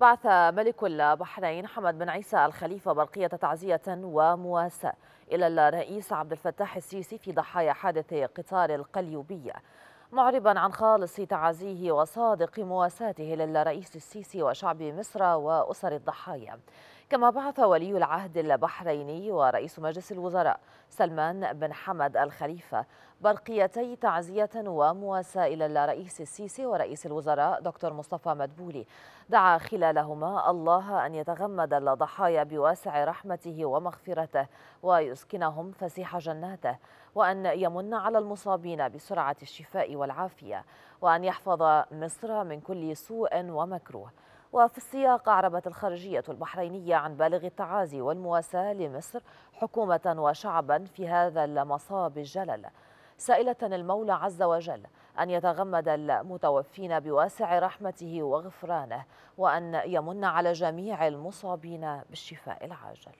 بعث ملك البحرين حمد بن عيسى الخليفة برقية تعزية ومواساة إلى الرئيس عبد الفتاح السيسي في ضحايا حادث قطار القليوبية معربا عن خالص تعازيه وصادق مواساته للرئيس السيسي وشعب مصر وأسر الضحايا. كما بعث ولي العهد البحريني ورئيس مجلس الوزراء سلمان بن حمد الخليفة برقيتي تعزية ومواساة إلى الرئيس السيسي ورئيس الوزراء دكتور مصطفى مدبولي. دعا خلالهما الله أن يتغمد الضحايا بواسع رحمته ومغفرته ويسكنهم فسيح جناته وأن يمن على المصابين بسرعة الشفاء والعافية وأن يحفظ مصر من كل سوء ومكروه. وفي السياق أعربت الخارجية البحرينية عن بالغ التعازي والمواساة لمصر حكومة وشعبا في هذا المصاب الجلل. سائلة المولى عز وجل أن يتغمد المتوفين بواسع رحمته وغفرانه وأن يمن على جميع المصابين بالشفاء العاجل.